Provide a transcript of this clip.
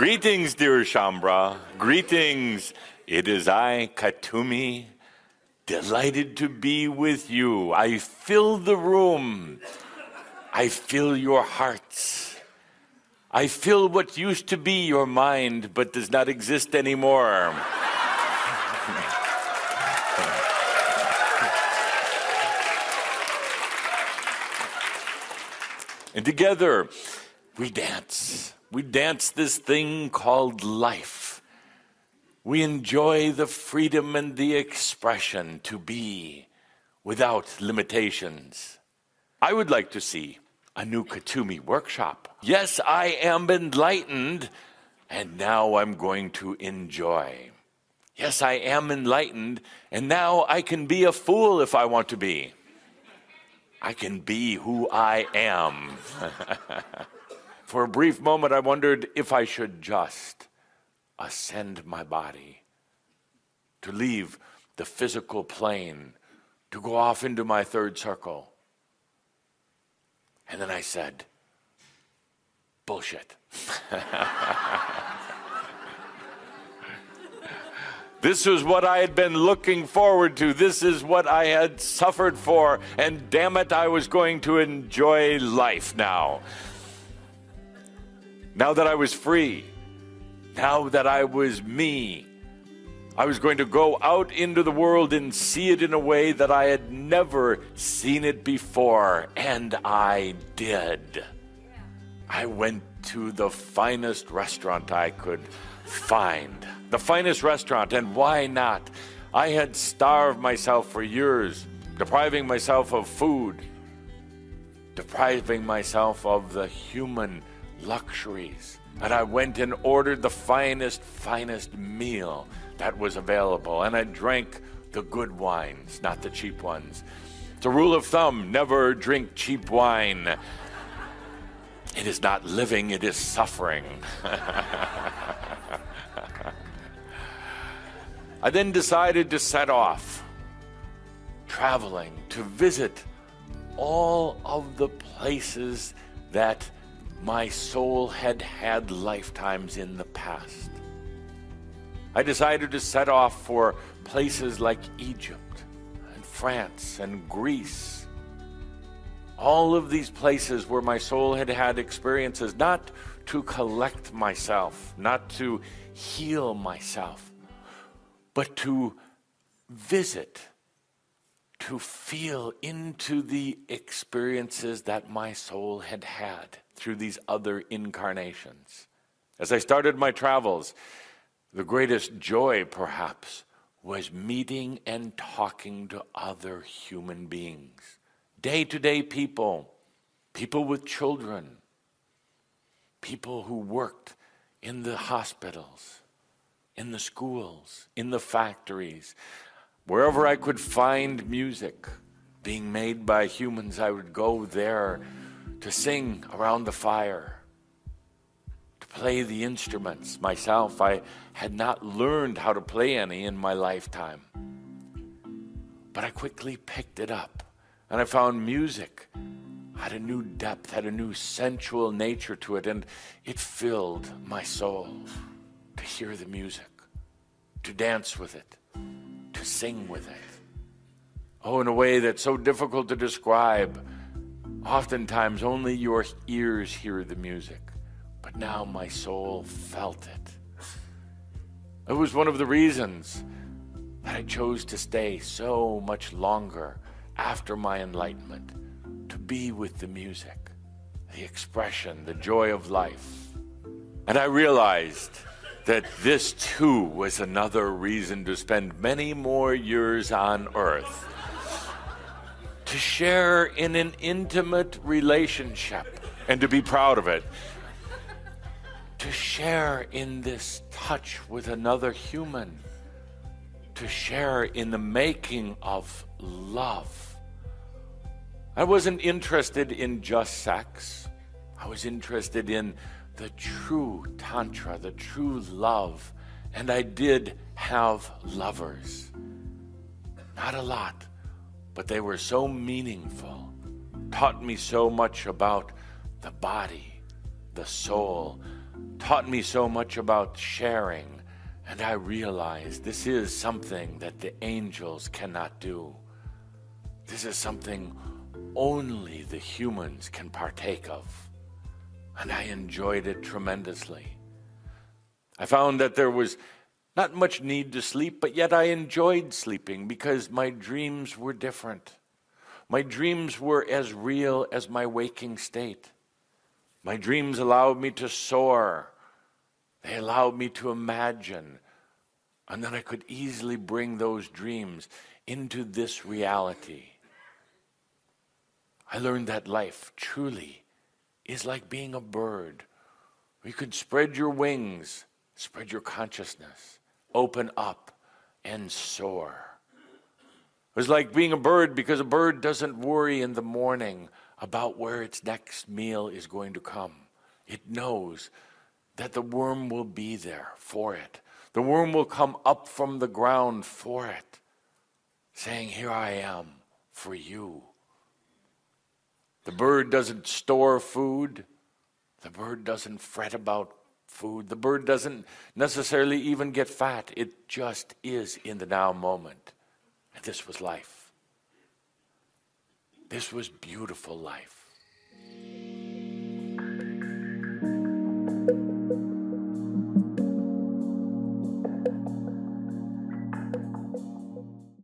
Greetings, dear Shaumbra. Greetings. It is I, Kuthumi, delighted to be with you. I fill the room. I fill your hearts. I fill what used to be your mind but does not exist anymore. and together we dance. We dance this thing called life. We enjoy the freedom and the expression to be without limitations. I would like to see a new Kuthumi workshop. Yes, I am enlightened, and now I'm going to enjoy. Yes, I am enlightened, and now I can be a fool if I want to be. I can be who I am. For a brief moment, I wondered if I should just ascend my body, to leave the physical plane, to go off into my third circle. And then I said, bullshit. This was what I had been looking forward to. This is what I had suffered for. And damn it, I was going to enjoy life now. Now that I was free, now that I was me, I was going to go out into the world and see it in a way that I had never seen it before. And I did. I went to the finest restaurant I could find the finest restaurant, and why not? I had starved myself for years, depriving myself of food, depriving myself of the human luxuries. And I went and ordered the finest, finest meal that was available. And I drank the good wines, not the cheap ones. It's a rule of thumb never drink cheap wine. It is not living, it is suffering. I then decided to set off, traveling to visit all of the places that my soul had had lifetimes in the past. I decided to set off for places like Egypt and France and Greece. All of these places where my soul had had experiences, not to collect myself, not to heal myself, but to visit, to feel into the experiences that my soul had had through these other incarnations. As I started my travels, the greatest joy, perhaps, was meeting and talking to other human beings, day to day people, people with children, people who worked in the hospitals in the schools, in the factories, wherever I could find music being made by humans, I would go there to sing around the fire, to play the instruments. Myself, I had not learned how to play any in my lifetime. But I quickly picked it up, and I found music had a new depth, had a new sensual nature to it, and it filled my soul to hear the music to dance with it, to sing with it. Oh, in a way that's so difficult to describe. Oftentimes, only your ears hear the music, but now my soul felt it. It was one of the reasons that I chose to stay so much longer after my enlightenment to be with the music, the expression, the joy of life. And I realized that this too was another reason to spend many more years on earth. To share in an intimate relationship and to be proud of it. To share in this touch with another human. To share in the making of love. I wasn't interested in just sex. I was interested in the true Tantra, the true love. And I did have lovers. Not a lot, but they were so meaningful, taught me so much about the body, the soul, taught me so much about sharing, and I realized this is something that the angels cannot do. This is something only the humans can partake of. And I enjoyed it tremendously. I found that there was not much need to sleep, but yet I enjoyed sleeping because my dreams were different. My dreams were as real as my waking state. My dreams allowed me to soar. They allowed me to imagine. And then I could easily bring those dreams into this reality. I learned that life truly is like being a bird. You could spread your wings, spread your consciousness, open up, and soar. It was like being a bird because a bird doesn't worry in the morning about where its next meal is going to come. It knows that the worm will be there for it. The worm will come up from the ground for it, saying, Here I am for you. The bird doesn't store food. The bird doesn't fret about food. The bird doesn't necessarily even get fat. It just is in the now moment. And this was life. This was beautiful life.